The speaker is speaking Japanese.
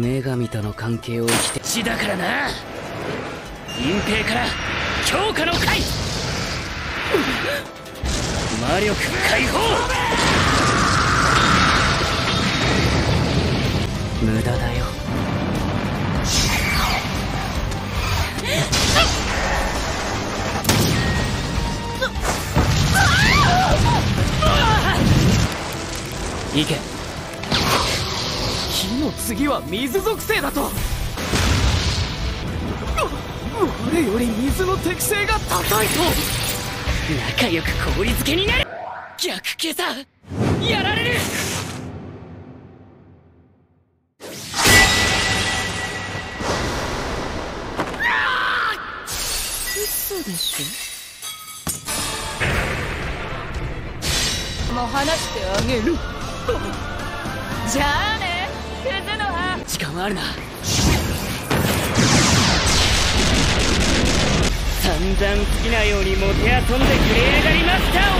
女神との関係を生きて血だからな。隠蔽から強化の回。魔力解放。無駄だよ。行け火の次は水属性だと。我より水の適性が高いと。仲良く氷漬けになる。逆消さやられる。嘘でしょ？もう話してあげる。じゃあね。時間はあるな。散々好きなようにもてあそんでくれやがりました。